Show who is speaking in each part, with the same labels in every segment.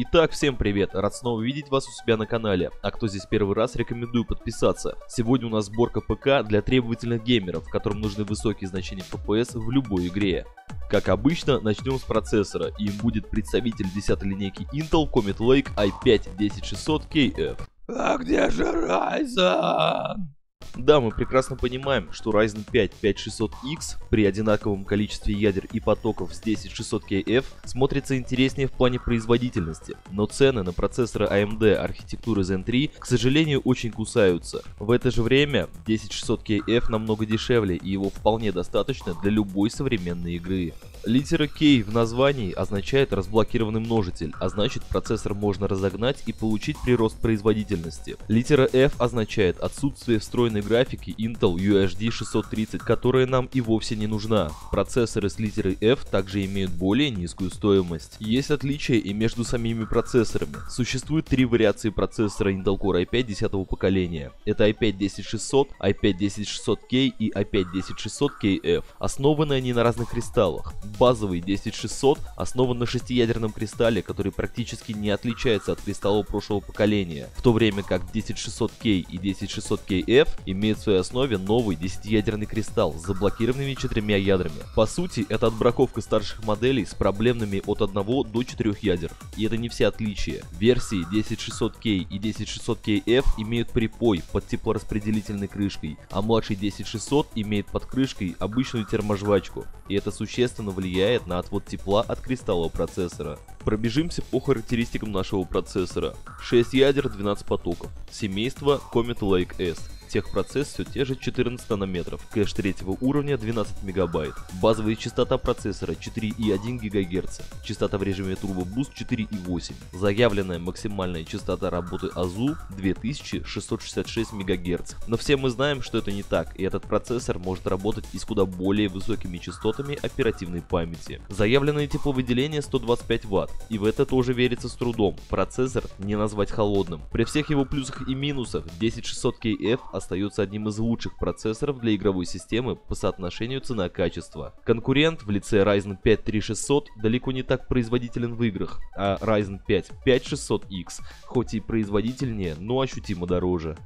Speaker 1: Итак, всем привет, рад снова видеть вас у себя на канале, а кто здесь первый раз, рекомендую подписаться. Сегодня у нас сборка ПК для требовательных геймеров, которым нужны высокие значения FPS в любой игре. Как обычно, начнем с процессора, им будет представитель 10 линейки Intel Comet Lake i5-10600KF.
Speaker 2: А где же Ryzen?
Speaker 1: Да, мы прекрасно понимаем, что Ryzen 5 5600X при одинаковом количестве ядер и потоков с 10600KF смотрится интереснее в плане производительности, но цены на процессоры AMD архитектуры Zen 3, к сожалению, очень кусаются. В это же время 10600KF намного дешевле и его вполне достаточно для любой современной игры. Литера K в названии означает разблокированный множитель, а значит процессор можно разогнать и получить прирост производительности. Литера F означает отсутствие встроенной графики Intel UHD 630, которая нам и вовсе не нужна. Процессоры с литерой F также имеют более низкую стоимость. Есть отличия и между самими процессорами. Существует три вариации процессора Intel Core i5 10 поколения. Это i5-10600, i5-10600K и i5-10600KF. Основаны они на разных кристаллах. Базовый 10600 основан на шестиядерном кристалле, который практически не отличается от кристаллов прошлого поколения, в то время как 10600K и 10600KF имеют в своей основе новый 10-ядерный кристалл с заблокированными четырьмя ядрами. По сути, это отбраковка старших моделей с проблемными от 1 до 4 ядер. И это не все отличия. Версии 10600K и 10600KF имеют припой под теплораспределительной крышкой, а младший 10600 имеет под крышкой обычную терможвачку. И это существенно влияет на отвод тепла от кристалла процессора. Пробежимся по характеристикам нашего процессора. 6 ядер, 12 потоков. Семейство Comet Lake S. Техпроцесс все те же 14 нанометров, кэш третьего уровня 12 мегабайт. Базовая частота процессора 4,1 ГГц, частота в режиме Turbo Boost 4,8. Заявленная максимальная частота работы АЗУ 2666 МГц. Но все мы знаем, что это не так, и этот процессор может работать и с куда более высокими частотами оперативной памяти. Заявленное тепловыделение 125 Вт, и в это тоже верится с трудом. Процессор не назвать холодным. При всех его плюсах и минусах 10600KF остается одним из лучших процессоров для игровой системы по соотношению цена-качество. Конкурент в лице Ryzen 5 3600 далеко не так производителен в играх, а Ryzen 5 5600X хоть и производительнее, но ощутимо дороже.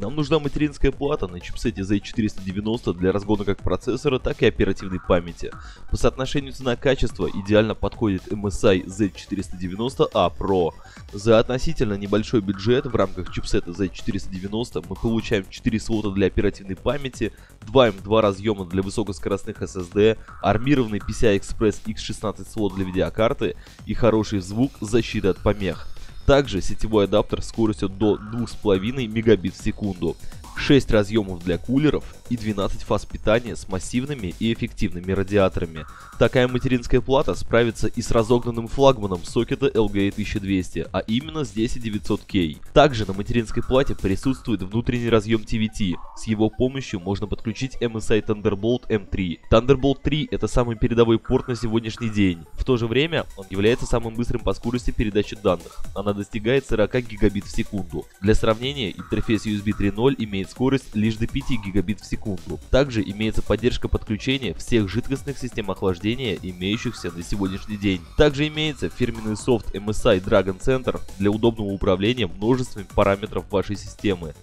Speaker 1: Нам нужна материнская плата на чипсете Z490 для разгона как процессора, так и оперативной памяти. По соотношению цена-качество идеально подходит MSI Z490A Pro. За относительно небольшой бюджет в рамках чипсета Z490 мы получаем 4 слота для оперативной памяти, 2 M2 разъема для высокоскоростных SSD, армированный PCI Express X16 слот для видеокарты и хороший звук защиты от помех. Также сетевой адаптер скоростью до 2,5 мегабит в секунду. 6 разъемов для кулеров и 12 фаз питания с массивными и эффективными радиаторами. Такая материнская плата справится и с разогнанным флагманом сокета LGA 1200, а именно с 10900K. Также на материнской плате присутствует внутренний разъем TVT. С его помощью можно подключить MSI Thunderbolt M3. Thunderbolt 3 это самый передовой порт на сегодняшний день. В то же время он является самым быстрым по скорости передачи данных. Она достигает 40 гигабит в секунду. Для сравнения, интерфейс USB 3.0 имеет скорость лишь до 5 гигабит в секунду. Также имеется поддержка подключения всех жидкостных систем охлаждения, имеющихся на сегодняшний день. Также имеется фирменный софт MSI Dragon Center для удобного управления множеством параметров вашей системы.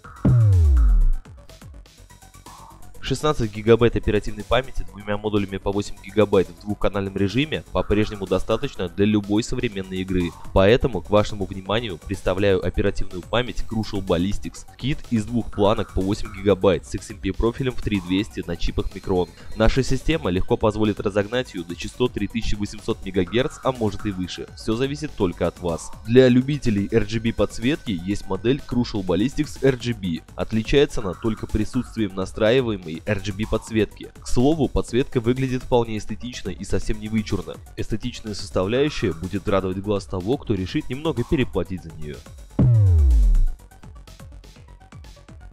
Speaker 1: 16 гигабайт оперативной памяти двумя модулями по 8 гигабайт в двухканальном режиме по-прежнему достаточно для любой современной игры. Поэтому к вашему вниманию представляю оперативную память Crucial Ballistics. Кит из двух планок по 8 гигабайт с XMP профилем в 3200 на чипах Micron. Наша система легко позволит разогнать ее до частот 3800 МГц, а может и выше. Все зависит только от вас. Для любителей RGB подсветки есть модель Crucial Ballistics RGB. Отличается она только присутствием настраиваемой RGB подсветки. К слову, подсветка выглядит вполне эстетично и совсем не вычурно. Эстетичная составляющая будет радовать глаз того, кто решит немного переплатить за нее.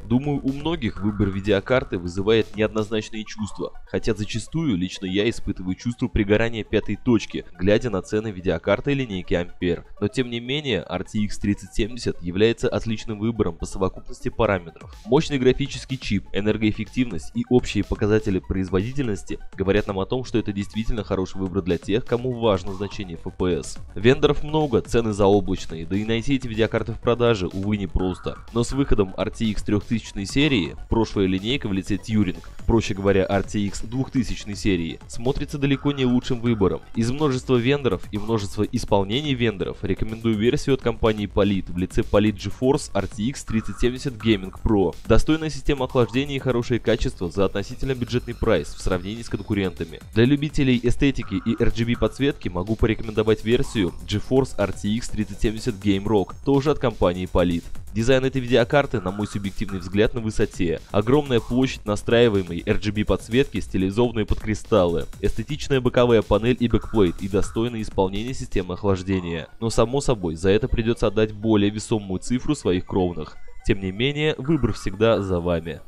Speaker 1: Думаю, у многих выбор видеокарты вызывает неоднозначные чувства, хотя зачастую лично я испытываю чувство пригорания пятой точки, глядя на цены видеокарты линейки Ampere. Но тем не менее, RTX 3070 является отличным выбором по совокупности параметров. Мощный графический чип, энергоэффективность и общие показатели производительности говорят нам о том, что это действительно хороший выбор для тех, кому важно значение FPS. Вендоров много, цены заоблачные, да и найти эти видеокарты в продаже, увы, не просто. Но с выходом RTX 3000 серии, прошлая линейка в лице Turing, проще говоря RTX 2000 серии, смотрится далеко не лучшим выбором. Из множества вендоров и множества исполнений вендоров рекомендую версию от компании Polit в лице Polit GeForce RTX 3070 Gaming Pro. Достойная система охлаждения и хорошее качество за относительно бюджетный прайс в сравнении с конкурентами. Для любителей эстетики и RGB подсветки могу порекомендовать версию GeForce RTX 3070 Game Rock, тоже от компании Polit. Дизайн этой видеокарты, на мой субъективный взгляд, на высоте. Огромная площадь настраиваемой RGB подсветки, стилизованные под кристаллы, эстетичная боковая панель и backplate и достойное исполнение системы охлаждения. Но само собой, за это придется отдать более весомую цифру своих кровных. Тем не менее, выбор всегда за вами.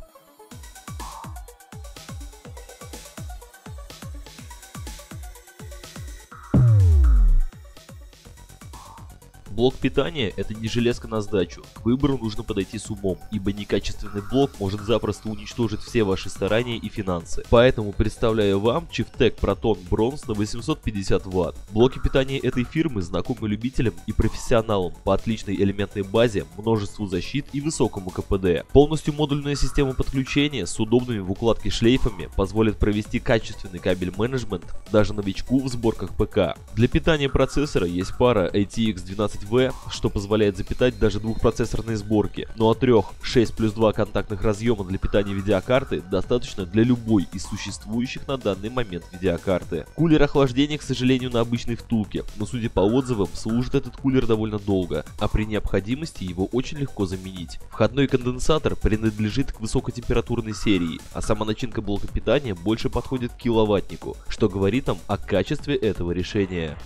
Speaker 1: Блок питания – это не железка на сдачу. К выбору нужно подойти с умом, ибо некачественный блок может запросто уничтожить все ваши старания и финансы. Поэтому представляю вам Chieftec Proton Bronze на 850 Вт. Блоки питания этой фирмы знакомы любителям и профессионалам по отличной элементной базе, множеству защит и высокому КПД. Полностью модульная система подключения с удобными в укладке шлейфами позволит провести качественный кабель менеджмент даже новичку в сборках ПК. Для питания процессора есть пара ATX 12 v что позволяет запитать даже двухпроцессорные сборки. Ну а трех 6 плюс 2 контактных разъема для питания видеокарты достаточно для любой из существующих на данный момент видеокарты. Кулер охлаждения, к сожалению, на обычной втулке, но судя по отзывам, служит этот кулер довольно долго, а при необходимости его очень легко заменить. Входной конденсатор принадлежит к высокотемпературной серии, а сама начинка блока питания больше подходит к киловаттнику, что говорит нам о качестве этого решения.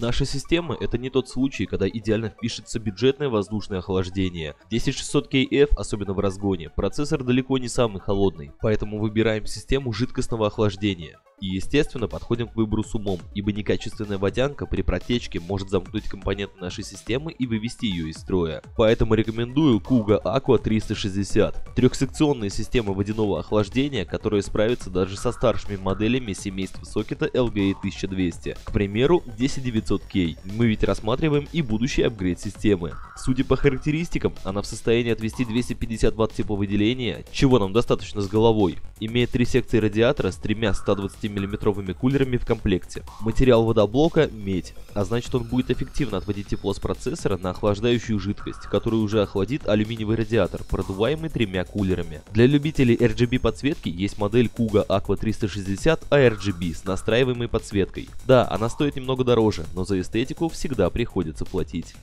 Speaker 1: Наша система это не тот случай, когда идеально впишется бюджетное воздушное охлаждение. 10600KF, особенно в разгоне, процессор далеко не самый холодный, поэтому выбираем систему жидкостного охлаждения. И естественно подходим к выбору с умом, ибо некачественная водянка при протечке может замкнуть компоненты нашей системы и вывести ее из строя. Поэтому рекомендую Kuga Aqua 360. Трехсекционная система водяного охлаждения, которая справится даже со старшими моделями семейства сокета LGA 1200. К примеру 10900K. Мы ведь рассматриваем и будущий апгрейд системы. Судя по характеристикам, она в состоянии отвести 250 Вт тепловыделения, чего нам достаточно с головой. Имеет три секции радиатора с тремя 120 миллиметровыми кулерами в комплекте. Материал водоблока – медь, а значит он будет эффективно отводить тепло с процессора на охлаждающую жидкость, которую уже охладит алюминиевый радиатор, продуваемый тремя кулерами. Для любителей RGB подсветки есть модель Kuga Aqua 360 ARGB с настраиваемой подсветкой. Да, она стоит немного дороже, но за эстетику всегда приходится платить.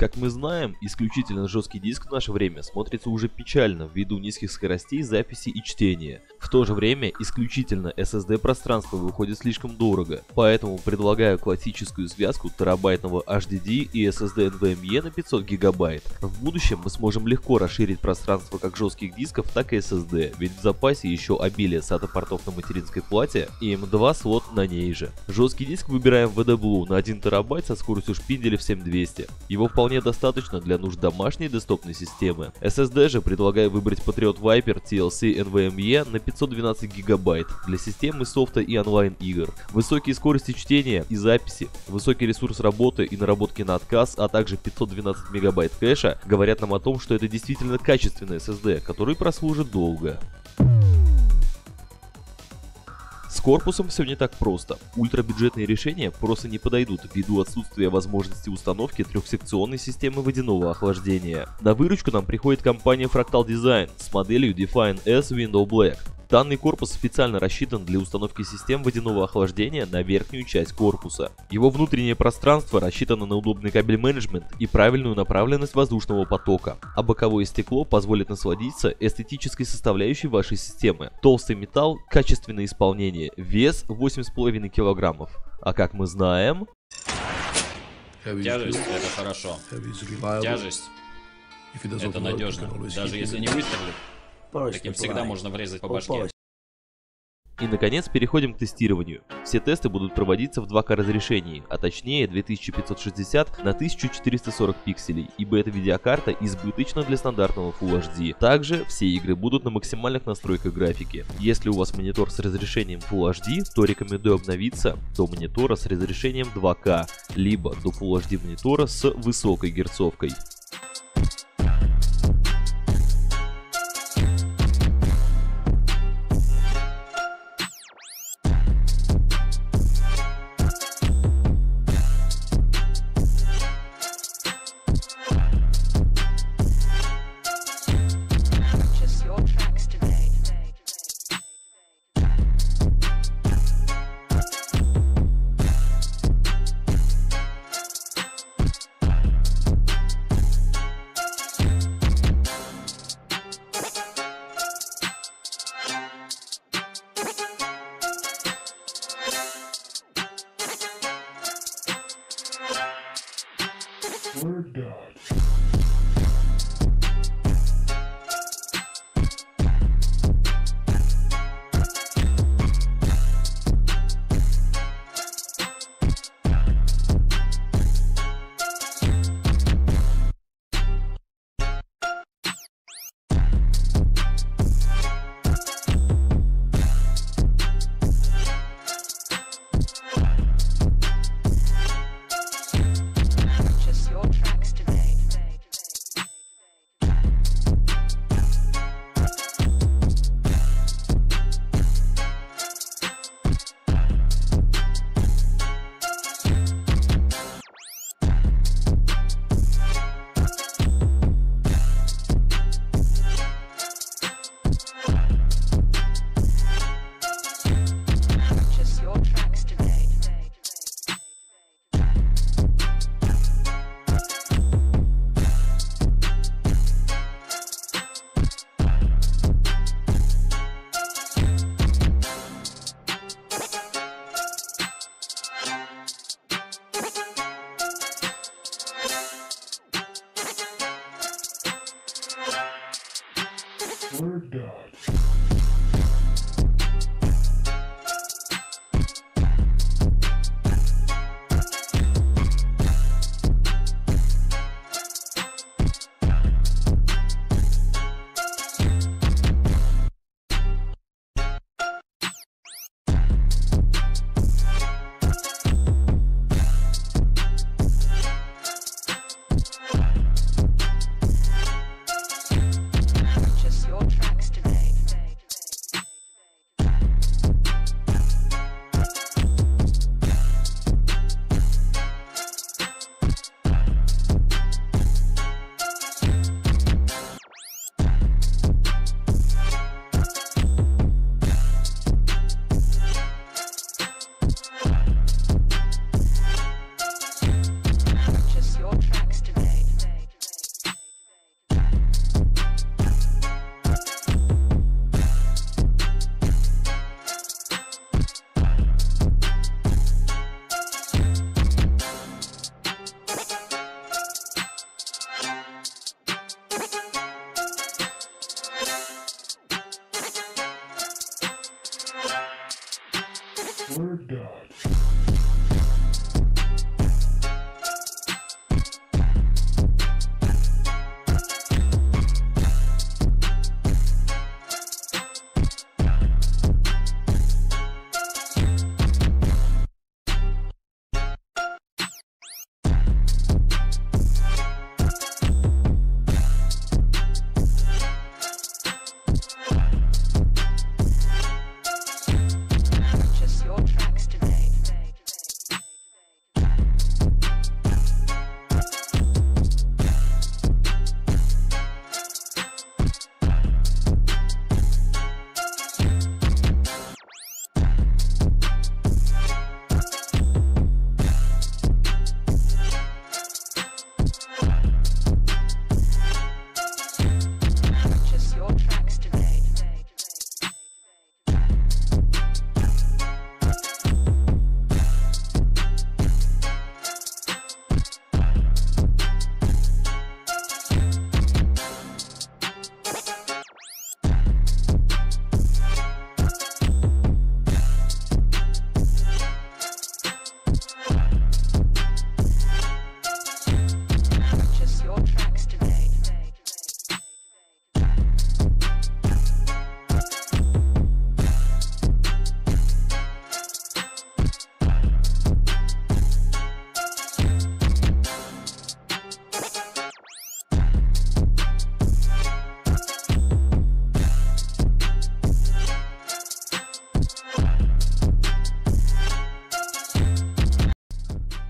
Speaker 1: Как мы знаем, исключительно жесткий диск в наше время смотрится уже печально ввиду низких скоростей записи и чтения. В то же время исключительно SSD пространство выходит слишком дорого, поэтому предлагаю классическую связку терабайтного HDD и SSD NVMe на 500 гигабайт. В будущем мы сможем легко расширить пространство как жестких дисков, так и SSD, ведь в запасе еще обилие SATA портов на материнской плате и M2 слот на ней же. Жесткий диск выбираем VD Blue на 1 терабайт со скоростью шпинделя в 7200. Его вполне вполне достаточно для нужд домашней десктопной системы. SSD же предлагаю выбрать Patriot Viper TLC NVMe на 512 гигабайт для системы софта и онлайн игр. Высокие скорости чтения и записи, высокий ресурс работы и наработки на отказ, а также 512 мегабайт кэша говорят нам о том, что это действительно качественный SSD, который прослужит долго. С корпусом все не так просто. Ультрабюджетные решения просто не подойдут ввиду отсутствия возможности установки трехсекционной системы водяного охлаждения. На выручку нам приходит компания Fractal Design с моделью Define S Window Black. Данный корпус специально рассчитан для установки систем водяного охлаждения на верхнюю часть корпуса. Его внутреннее пространство рассчитано на удобный кабель менеджмент и правильную направленность воздушного потока, а боковое стекло позволит насладиться эстетической составляющей вашей системы. Толстый металл, качественное исполнение, вес 8,5 кг. А как мы знаем...
Speaker 3: Тяжесть это хорошо. Тяжесть это надежно. Даже если не выстрелит, таким всегда можно врезать по башке.
Speaker 1: И, наконец, переходим к тестированию. Все тесты будут проводиться в 2К разрешении, а точнее 2560 на 1440 пикселей, ибо эта видеокарта избыточна для стандартного Full HD. Также все игры будут на максимальных настройках графики. Если у вас монитор с разрешением Full HD, то рекомендую обновиться до монитора с разрешением 2К, либо до Full HD монитора с высокой герцовкой.
Speaker 4: Word God.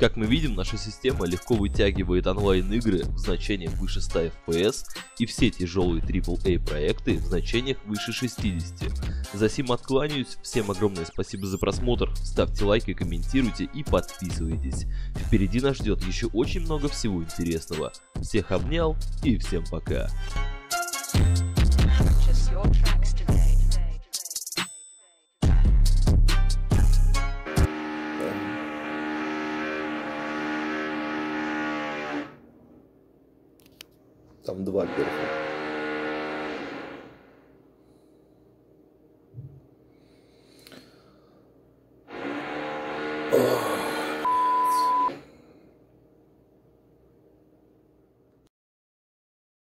Speaker 1: Как мы видим, наша система легко вытягивает онлайн-игры в значениях выше 100 FPS и все тяжелые AAA проекты в значениях выше 60. За сим откланяюсь, всем огромное спасибо за просмотр, ставьте лайки, комментируйте и подписывайтесь. Впереди нас ждет еще очень много всего интересного. Всех обнял и всем пока.